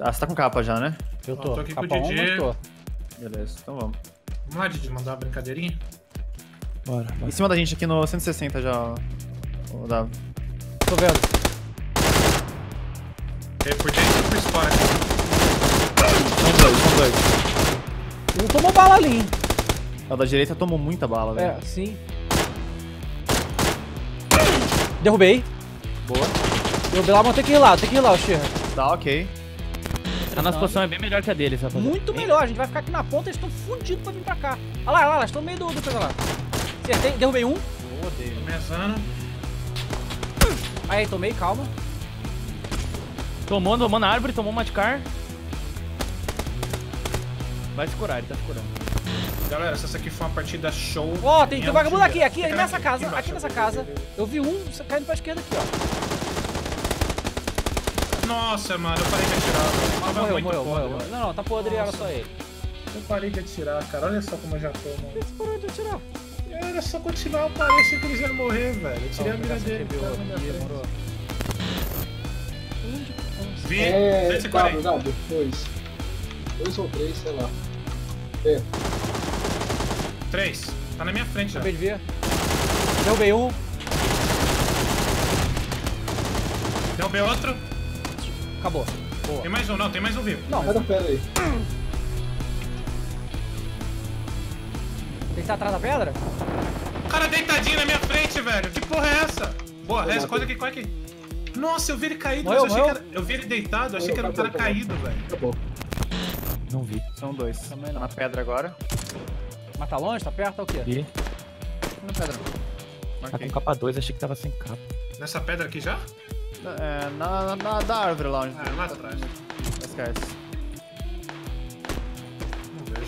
Ah, você tá com capa já, né? Eu tô. Ó, tô aqui com o Capa Didi. eu tô. Beleza, então vamos. Vamos lá, Didi, mandar uma brincadeirinha? Bora, Em cima da gente aqui no 160 já, ó. Ô, Davi. Tô vendo. É por dentro ou por fora? São dois, são dois. Um tomou bala ali, hein? O da direita tomou muita bala, velho. É, sim. Derrubei. Boa. Derrubei lá, mas tem que ir lá, tem que ir lá, o Xirra. Tá, ok. A nossa posição é bem melhor que a deles, rapaziada. Muito melhor, a gente vai ficar aqui na ponta, eles estão fudidos pra vir pra cá. Olha lá, olha lá, eles estão no meio do, do coisa lá. Acertei, derrubei um. Tô mesando. Aí, tomei, calma. Tomou, tomou na árvore, tomou uma de car. Vai se curar, ele tá se curando. Galera, se essa aqui foi uma partida show. Ó, tem, tem minha um vagabundo aqui, aqui, Fica nessa aqui, casa, embaixo. aqui nessa casa. Eu vi um caindo pra esquerda aqui, ó. Nossa, mano, eu parei de atirar. Tava Morreu, muito morreu, podre. morreu, morreu. Não, não, tá podre, era só ele. Eu parei de atirar, cara. Olha só como eu já tô, mano. Você parou de atirar. Era só continuar, eu parei, que eles iam morrer, velho. Eu tirei a mira dele. Viu, tava na minha frente. demorou. Vi, É, 240. W, W, dois. Dois ou três, sei lá. É, Três. Tá na minha frente já. Acabei de ver. Derrubei um. Derrubei outro. Acabou. Boa. Tem mais um, não, tem mais um vivo. Não, pega a pedra aí. ele tá atrás da pedra? O cara deitadinho na minha frente, velho. Que porra é essa? Boa, matei. coisa aqui, corre aqui. Nossa, eu vi ele caído, Morreu, mas eu achei morreu? que era... Eu vi ele deitado, eu achei Morreu, que era um cara acabou, acabou. caído, velho. Acabou. Não vi. São dois. Também Tá não. na pedra agora. Mas tá longe, tá perto, tá o quê? Vi. Na pedra. Tá Marquei. com capa 2, achei que tava sem capa. Nessa pedra aqui já? É, na, na, na da árvore lá onde Ah, lá atrás. Esquece.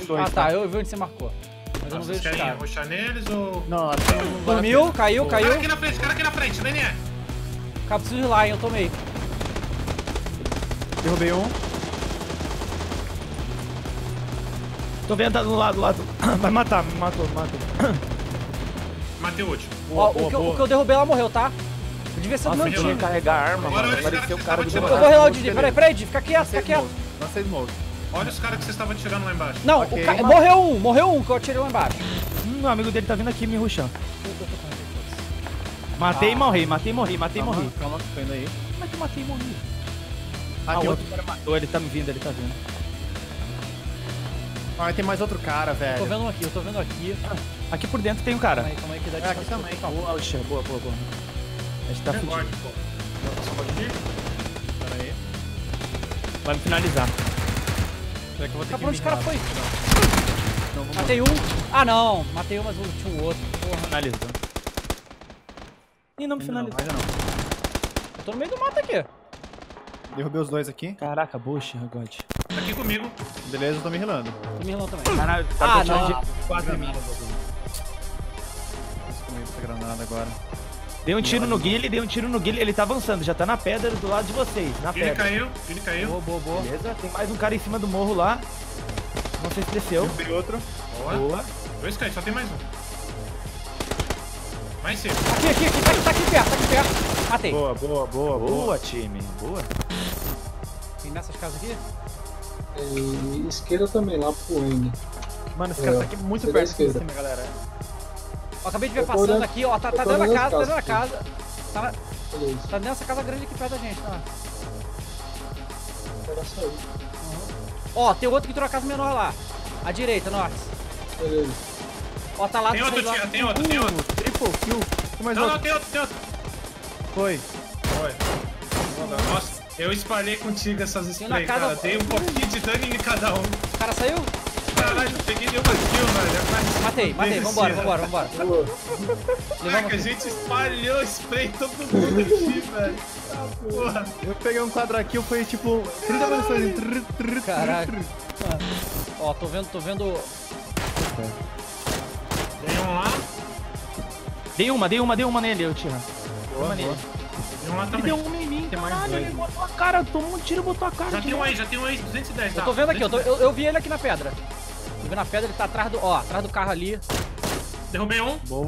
Dois, Ah, tá, eu vi onde você marcou. Mas eu não Vocês vejo os querem caras. arrochar neles ou... Não, vai Dormiu, caiu, Cara caiu. aqui na frente, cara aqui na frente, Daniel. Cara, preciso ir lá, hein, eu tomei. Derrubei um. Tô vendo, tá do lado, do lado. Vai matar, me matou, me matou. Matei o último. Ó, o, que eu, o que eu derrubei lá morreu, tá? Eu devia ser do meu time. carregar a arma, Agora mano. Parecia que o cara do Eu vou relar o beleza. Didi. Peraí, peraí, Didi, fica quieto, fica quieto. Lancei smoke. Olha os caras que vocês estavam tirando lá embaixo. Não, Ok. o ca... morreu um, morreu um que eu atirei lá embaixo. Hum, o amigo dele tá vindo aqui me ruxando. Matei e morri, matei e morri, matei e Calma, morri. calma, indo aí. Como é que eu matei e morri? Ah, Ah, o outro cara matou, ele tá me vindo, ele tá vindo. Ah, tem mais outro cara, Eu velho. tô vendo um aqui, eu tô vendo aqui. Aqui por dentro tem um cara. Calma aí, calma aí que dá É, aqui também. Boa, Alexandre, boa, boa, boa. A gente tá fudido. Pode, pô. Só pode vir? Pera aí. Vai me finalizar. Será que eu vou ter Tá que pra onde me cara foi? Não, vamos Matei um. Ah, não. Matei um, mas tinha um outro. Porra. Finalizou. Ih, não me Ainda não, finalizou. ainda não. Eu tô no meio do mato aqui. Derrubei os dois aqui. Caraca, bucha, God. Tá aqui comigo. Beleza, eu tô me rilando. Tô me rilando também. Caralho, Ah, tá não. de quase mim. Preciso comer essa granada agora. Dei um tiro no Guile, dei um tiro no Guile, ele tá avançando, já tá na pedra do lado de vocês, na Ele pedra. caiu, ele caiu. Boa, boa, boa. Beleza, tem mais um cara em cima do morro lá. Não sei se desceu. Derrubei outro. Boa. Boa. Dois caíram, só tem mais um. Mais cedo. Aqui, aqui, aqui, tá aqui, tá aqui perto, tá aqui perto. Matei. Boa, boa, boa, boa. Boa, time. Boa. Tem nessas casas aqui? E esquerda também, lá pro N. Mano, esse cara É, tá aqui muito você perto da aqui em cima, galera. Ó, acabei de ver Eu passando olhando- aqui, ó. Tá, tá tô dentro da olhando casa, tá as dentro da casas, casa. Tá, tá nessa casa grande aqui perto da gente, tá? aí. Ó, tem outro que entrou na casa menor lá. À direita, norte. Beleza. Ó, tá lá Tem outro, tira, tem outro, tem outro. Triple kill. Tem mais Não, não, outro. tem outro, tem outro. Foi. Foi. Nossa, eu espalhei contigo essas na sprays, casa- cara. Dei um pouquinho de dano em cada um. O cara saiu? Caralho, não peguei nenhuma kill, velho. É Matei, matei. Vambora, vambora, vambora. Caraca, a gente espalhou spray em todo mundo aqui, velho. Ah, porra. Eu peguei um quadro aqui, foi tipo 30 munições. Trrr. Ó, tô vendo, tô vendo. Tem um lá, Dei uma, dei uma, dei uma nele, eu tiro. Boa, Uma nele. boa. tem um lá também. Em Tem mais caralho, dois. ele botou a cara, tomou um tiro e botou a cara. Já tem um aí, já tem um aí, 210, tá? Eu tô vendo aqui, eu, tô- eu, eu vi ele aqui na pedra. Tô vendo na pedra, ele tá atrás do. Ó, atrás do carro ali. Derrubei um. Boa.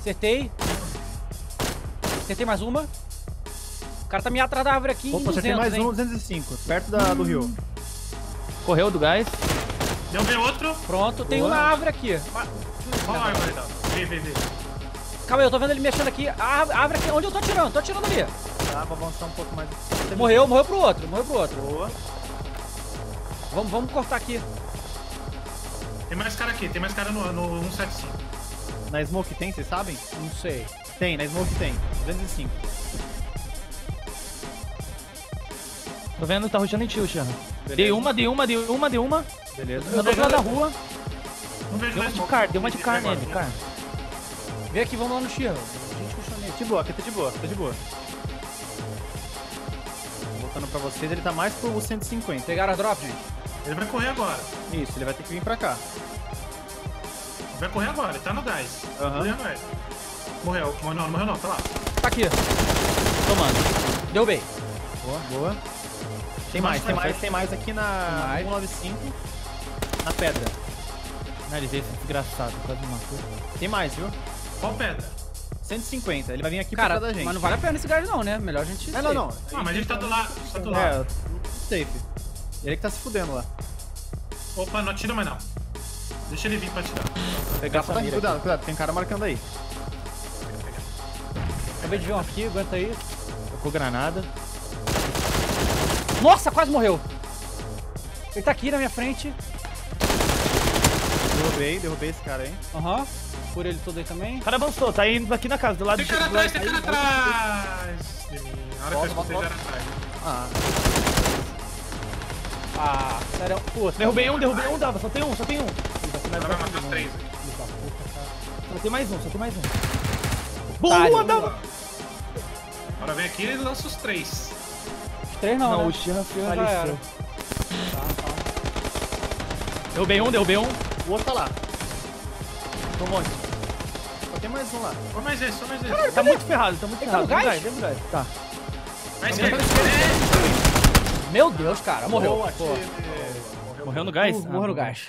Acertei. Acertei mais uma. O cara tá me atrás da árvore aqui em Opa, você 200, tem mais hein? um, 205, perto da, do rio. Correu do gás. Derrubei outro. Pronto, tem um Boa. na árvore aqui. Qual árvore? Vê, vê, vê. Calma aí, eu tô vendo ele mexendo aqui. A árvore- a árvore aqui, onde eu tô atirando? Tô atirando ali. Tá, vou avançar um pouco mais. Morreu, morreu pro outro, morreu pro outro. Boa. Vamos, vamos cortar aqui. Tem mais cara aqui, tem mais cara no, no 175. Na smoke tem, vocês sabem? Não sei. Tem, na smoke tem. 205. Tô vendo que tá rushando em já. Beleza. Dei uma, dei uma, dei uma, dei uma. Beleza. Eu tô do lado da rua. Não vejo Deu uma mais de smoke. car, deu uma de car nele, né? car. Vem aqui, vamos lá no Xirra. A gente puxou nele. De boa, aqui tá de boa, tá de boa. Voltando pra vocês, ele tá mais pro 150. Pegaram a drop, gente? Ele vai correr agora. Isso, ele vai ter que vir pra cá. Ele vai correr agora, ele tá no gás. Aham. Ele. Morreu. Morreu não, não morreu não, tá lá. Tá aqui. Tomando. Derrubei. Boa, boa. Tem Mais tem mais, tem mais aqui na mais. 195. Na pedra. Finalizei esse desgraçado, quase matou. Tem mais, viu? Qual pedra? 150. Ele vai vir aqui Cara, pra trás da gente. mas não vale a pena esse gás não, né? Melhor a gente... Não, não, não. Ah, mas a gente tá do lado. Tá do É, lado. safe. Ele que tá se fudendo lá. Opa, não atira mais não. Deixa ele vir pra atirar. Pegar essa mira aqui. cuidado, cuidado, tem cara marcando aí. Acabei de ver um aqui, aguenta aí. Tocou granada. Nossa, quase morreu. Ele tá aqui na minha frente. Derrubei, derrubei esse cara aí. Aham. Por ele todo aí também. O cara avançou, tá indo aqui na casa, do lado Tem de cara do lado- atrás, tem cara atrás de mim. Na hora que eu Volta, escutei, volta, era atrás. Ah, Ah, sério. Puta. Derrubei um, derrubei um, dava, só tem um, só tem um. Ela vai matar os três. Só tem mais um, só tem mais um. Boa, dava! Agora vem aqui e ele lança os três. Os três não, Não, né? o Xirra Já era. faleceu. Derrubei um, derrubei um. o outro tá lá. Tem um monte. Só tem mais um lá. Só mais esse, só mais esse. Tá muito ferrado, tá muito Ele tá ferrado. no gás? Do gás. Tá. Mais esquerda. Meu Deus, cara. Morreu. Boa. Morreu no gás? morreu no gás.